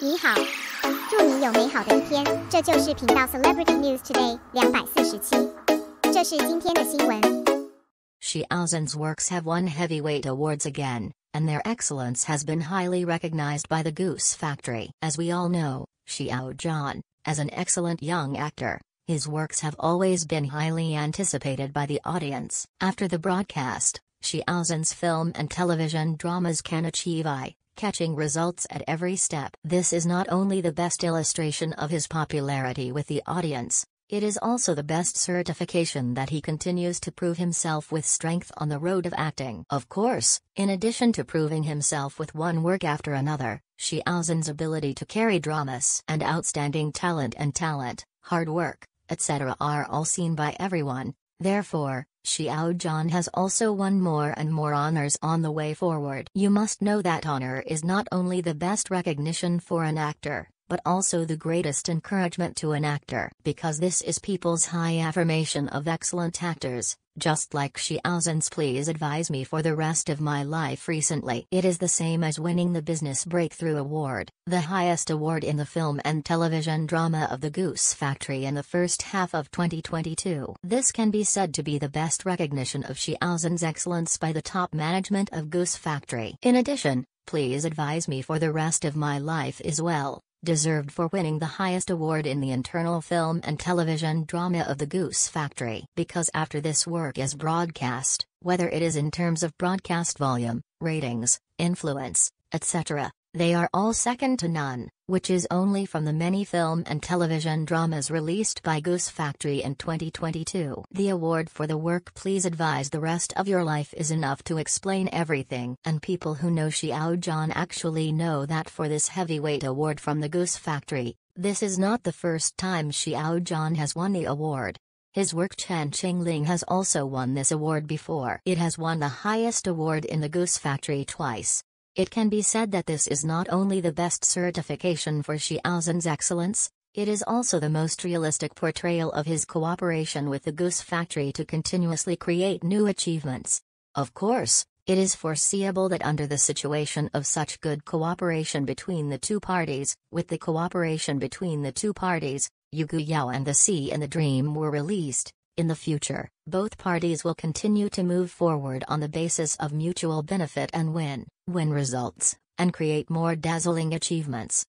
你好，祝你有美好的一天。这就是频道 Celebrity News Today 两百四十七。这是今天的新闻。Xiao Zhan's works have won heavyweight awards again, and their excellence has been highly recognized by the Goose Factory. As we all know, Xiao Zhan, as an excellent young actor, his works have always been highly anticipated by the audience. After the broadcast, Xiao Zhan's film and television dramas can achieve I eye-catching results at every step. This is not only the best illustration of his popularity with the audience, it is also the best certification that he continues to prove himself with strength on the road of acting. Of course, in addition to proving himself with one work after another, Xiao Zhan's ability to carry dramas and outstanding talent and talent, hard work, etc. are all seen by everyone. Therefore, Xiao Zhan has also won more and more honors on the way forward. You must know that honor is not only the best recognition for an actor, but also the greatest encouragement to an actor. Because this is people's high affirmation of excellent actors, just like Xiao Zhan's Please Advise Me for the Rest of My Life recently. It is the same as winning the Business Breakthrough Award, the highest award in the film and television drama of the Goose Factory in the first half of 2022. This can be said to be the best recognition of Xiao Zhan's excellence by the top management of Goose Factory. In addition, Please Advise Me for the Rest of My Life is well deserved for winning the highest award in the internal film and television drama of the Goose Factory. Because after this work is broadcast, whether it is in terms of broadcast volume, ratings, influence, etc., they are all second to none, which is only from the many film and television dramas released by Goose Factory in 2022. The award for the work Please Advise the Rest of Your Life is enough to explain everything. And people who know Xiao Zhan actually know that for this heavyweight award from the Goose Factory, this is not the first time Xiao Zhan has won the award. His work Chen Qing Ling has also won this award before. It has won the highest award in the Goose Factory twice. It can be said that this is not only the best certification for Xiao Zhan's excellence, it is also the most realistic portrayal of his cooperation with the Goose Factory to continuously create new achievements. Of course, it is foreseeable that under the situation of such good cooperation between the two parties, with the cooperation between the two parties, Yu Gu Yao and The Sea in the Dream were released, in the future, both parties will continue to move forward on the basis of mutual benefit and win, win results, and create more dazzling achievements.